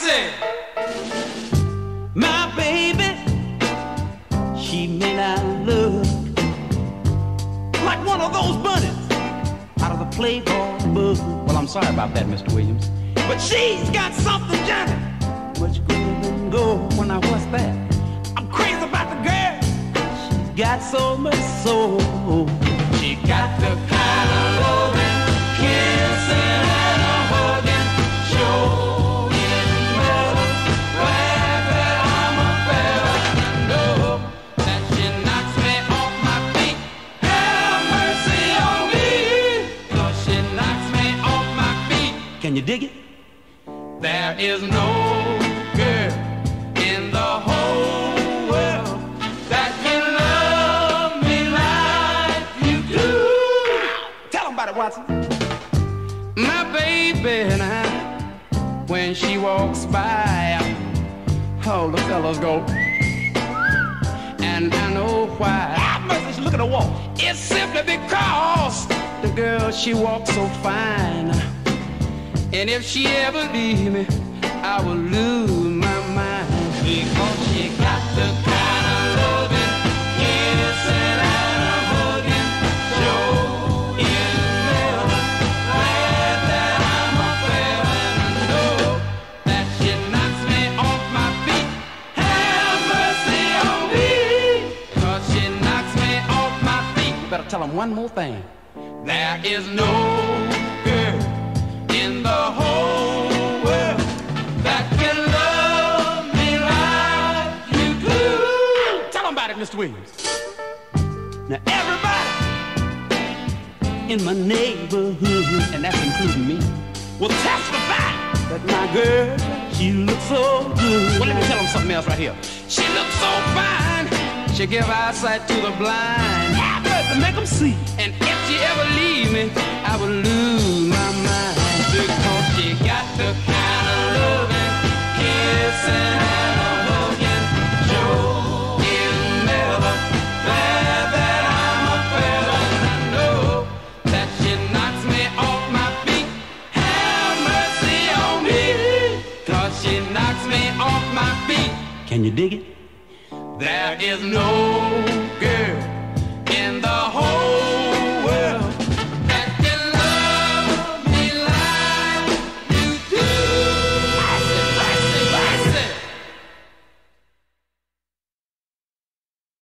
Jackson. My baby, she may not look like one of those bunnies out of the Playboy book. Well, I'm sorry about that, Mr. Williams, but she's got something, Johnny, much greater than gold. When I was that, I'm crazy about the girl. She's got so much soul. You dig it? There is no girl in the whole world that can love me like you do. Tell 'em about it, Watson. My baby and I, when she walks by, all the fellas go. And I know why. I must look at the wall. It's simply because the girl she walks so fine. And if she ever leave me, I will lose my mind. Because she got the kind of loving, kissing and a hugging, showing love. Glad that I'm a fella and I that she knocks me off my feet. Have mercy on me, 'cause she knocks me off my feet. Better tell 'em one more thing. There is no Tell 'em about it, Mr. Williams. Now everybody in my neighborhood, and that's including me, will testify that my girl, she looks so good. Well, let me tell them something else right here. She looks so fine. She give eyesight to the blind. I better make them see. And if she ever leave me, I will lose me off my feet. Can you dig it? There is no